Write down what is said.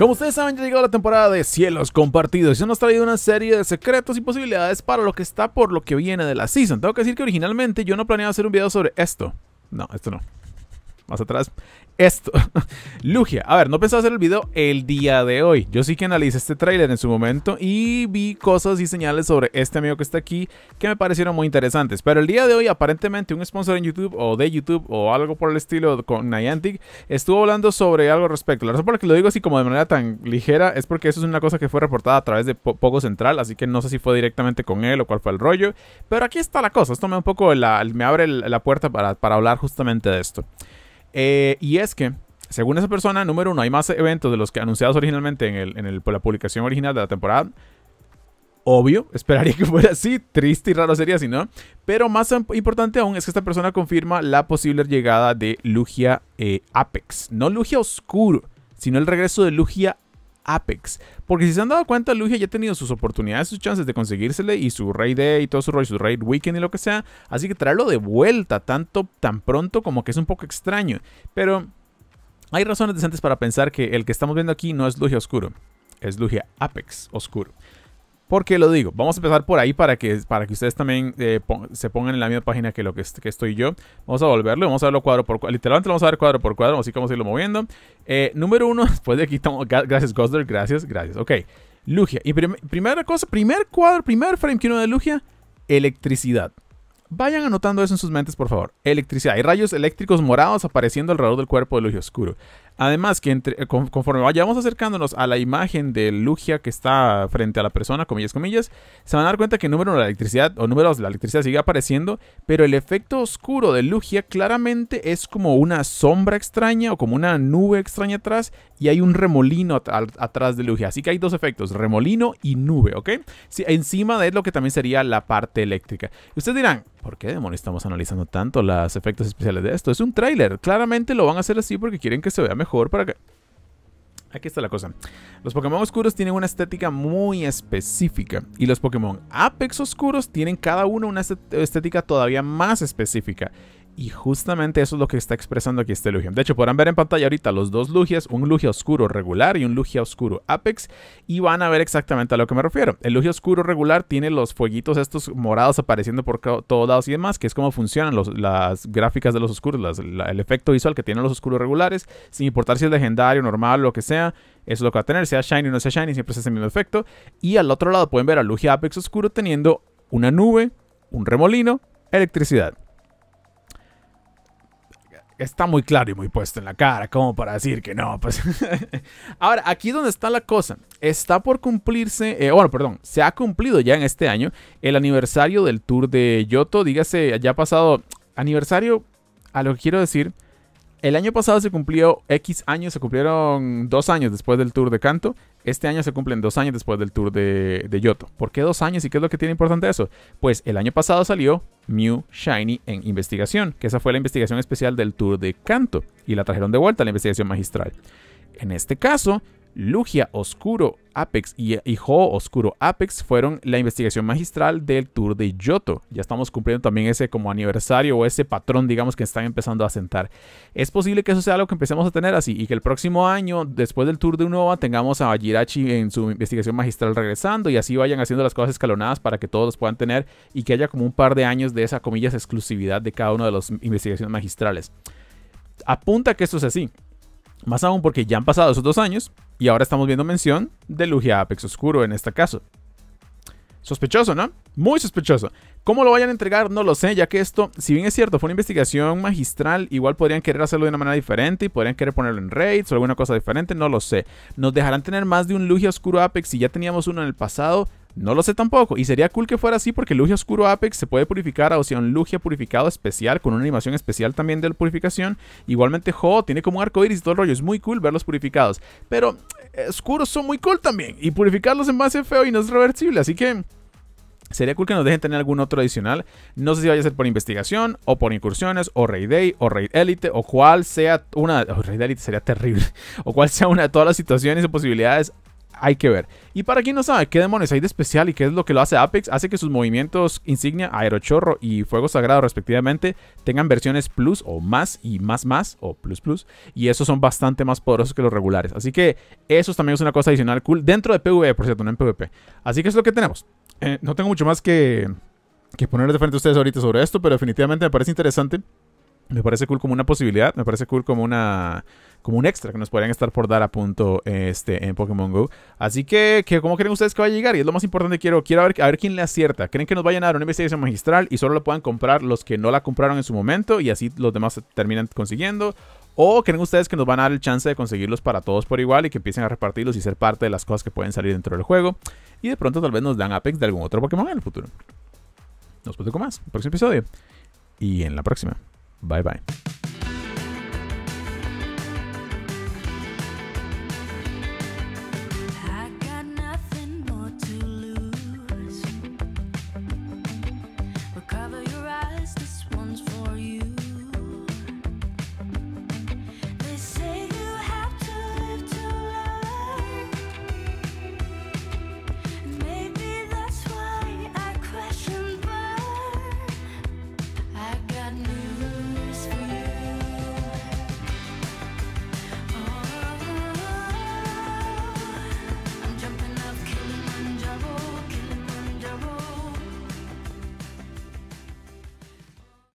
Como ustedes saben, ya llegó la temporada de Cielos Compartidos y nos ha traído una serie de secretos y posibilidades para lo que está por lo que viene de la season. Tengo que decir que originalmente yo no planeaba hacer un video sobre esto. No, esto no. Más atrás esto. Lugia. A ver, no pensaba hacer el video el día de hoy. Yo sí que analicé este tráiler en su momento y vi cosas y señales sobre este amigo que está aquí que me parecieron muy interesantes. Pero el día de hoy, aparentemente, un sponsor en YouTube o de YouTube o algo por el estilo con Niantic estuvo hablando sobre algo al respecto. La razón por la que lo digo así como de manera tan ligera es porque eso es una cosa que fue reportada a través de Poco Central, así que no sé si fue directamente con él o cuál fue el rollo. Pero aquí está la cosa. Esto me un poco me abre la puerta para hablar justamente de esto. Eh, y es que, según esa persona, número uno, hay más eventos de los que anunciados originalmente en, el, la publicación original de la temporada. Obvio, esperaría que fuera así, triste y raro sería si no. Pero más importante aún es que esta persona confirma la posible llegada de Lugia eh, Apex. No Lugia Oscuro, sino el regreso de Lugia Apex. Porque si se han dado cuenta, Lugia ya ha tenido sus oportunidades, sus chances de conseguírsele y su Raid Day y todo su rollo, su Raid Weekend y lo que sea. Así que traerlo de vuelta tanto, tan pronto como que es un poco extraño. Pero hay razones decentes para pensar que el que estamos viendo aquí no es Lugia Oscuro, es Lugia Apex Oscuro. ¿Por qué lo digo? Vamos a empezar por ahí para que, para que ustedes también eh, se pongan en la misma página que lo que, estoy yo. Vamos a volverlo, vamos a verlo cuadro por cuadro. Literalmente lo vamos a ver cuadro por cuadro, así que vamos irlo moviendo. Eh, número uno, después de aquí estamos. Gracias, Gosler, gracias, gracias. Ok, Lugia. Y primera cosa, primer cuadro, primer frame que uno de Lugia, electricidad. Vayan anotando eso en sus mentes, por favor. Electricidad. Hay rayos eléctricos morados apareciendo alrededor del cuerpo de Lugia Oscuro. Además, que entre, conforme vayamos acercándonos a la imagen de Lugia que está frente a la persona, comillas, comillas, se van a dar cuenta que número de la electricidad, o números de la electricidad sigue apareciendo, pero el efecto oscuro de Lugia claramente es como una sombra extraña o como una nube extraña atrás, y hay un remolino atrás de Lugia. Así que hay dos efectos, remolino y nube, ¿ok? Encima de lo que también sería la parte eléctrica. ustedes dirán, ¿por qué demonios estamos analizando tanto los efectos especiales de esto? Es un tráiler, claramente lo van a hacer así porque quieren que se vea mejor para que... Aquí está la cosa. Los Pokémon oscuros tienen una estética muy específica. Y los Pokémon Apex oscuros tienen cada uno una estética todavía más específica. Y justamente eso es lo que está expresando aquí este Lugia. De hecho, podrán ver en pantalla ahorita los dos Lugias, un Lugia oscuro regular y un Lugia oscuro Apex. Y van a ver exactamente a lo que me refiero. El Lugia oscuro regular tiene los fueguitos estos morados apareciendo por todos lados y demás, que es como funcionan las gráficas de los oscuros, el efecto visual que tienen los oscuros regulares, sin importar si es legendario, normal, lo que sea. Eso es lo que va a tener, sea shiny o no sea shiny, siempre es ese mismo efecto. Y al otro lado pueden ver al Lugia Apex oscuro teniendo una nube, un remolino, electricidad está muy claro y muy puesto en la cara, como para decir que no, pues. Ahora, aquí donde está la cosa. Está por cumplirse, eh, bueno, perdón, se ha cumplido ya en este año el aniversario del tour de Yoto. Dígase, ya ha pasado aniversario, a lo que quiero decir, el año pasado se cumplió X años, se cumplieron dos años después del tour de canto. Este año se cumplen dos años después del tour de, de Yoto. ¿Por qué dos años y qué es lo que tiene importante eso? Pues el año pasado salió Mew Shiny en investigación, que esa fue la investigación especial del tour de canto y la trajeron de vuelta a la investigación magistral. En este caso, Lugia Oscuro Apex y, Ho Oscuro Apex fueron la investigación magistral del Tour de Yoto. Ya estamos cumpliendo también ese como aniversario o ese patrón, digamos, que están empezando a sentar. Es posible que eso sea algo que empecemos a tener así y que el próximo año, después del Tour de Unova, tengamos a Jirachi en su investigación magistral regresando y así vayan haciendo las cosas escalonadas para que todos los puedan tener y que haya como un par de años de esa, comillas, exclusividad de cada uno de las investigaciones magistrales. Apunta que esto es así. Más aún porque ya han pasado esos dos años y ahora estamos viendo mención de Lugia Apex Oscuro en este caso. Sospechoso, ¿no? Muy sospechoso. ¿Cómo lo vayan a entregar? No lo sé, ya que esto, si bien es cierto, fue una investigación magistral, igual podrían querer hacerlo de una manera diferente y podrían querer ponerlo en raids o alguna cosa diferente, no lo sé. ¿Nos dejarán tener más de un Lugia Oscuro Apex si ya teníamos uno en el pasado? No lo sé tampoco, y sería cool que fuera así porque Lugia Oscuro Apex se puede purificar, o sea, un Lugia purificado especial con una animación especial también de la purificación. Igualmente Ho tiene como un arco iris y todo el rollo, es muy cool verlos purificados. Pero eh, oscuros son muy cool también, y purificarlos en base feo y no es reversible, así que... Sería cool que nos dejen tener algún otro adicional. No sé si vaya a ser por investigación, o por incursiones, o Raid Day, o Raid Elite, o cual sea una. Oh, Raid Elite sería terrible. O cual sea una de todas las situaciones y posibilidades hay que ver. Y para quien no sabe qué demonios hay de especial y qué es lo que lo hace Apex, hace que sus movimientos insignia, aerochorro y fuego sagrado respectivamente tengan versiones plus o más y más más o plus plus. Y esos son bastante más poderosos que los regulares. Así que eso también es una cosa adicional cool dentro de PvE, por cierto, no en PvP. Así que es lo que tenemos. Eh, no tengo mucho más que, que poner de frente a ustedes ahorita sobre esto, pero definitivamente me parece interesante. Me parece cool como una posibilidad, me parece cool como una como un extra que nos podrían estar por dar a punto este, en Pokémon GO. Así que, ¿cómo creen ustedes que va a llegar? Y es lo más importante, quiero, quiero ver, a ver quién le acierta. ¿Creen que nos vayan a dar una investigación magistral y solo lo puedan comprar los que no la compraron en su momento y así los demás terminan consiguiendo? ¿O creen ustedes que nos van a dar el chance de conseguirlos para todos por igual y que empiecen a repartirlos y ser parte de las cosas que pueden salir dentro del juego? Y de pronto tal vez nos dan Apex de algún otro Pokémon en el futuro. Nos con más, en el próximo episodio. Y en la próxima. Bye bye.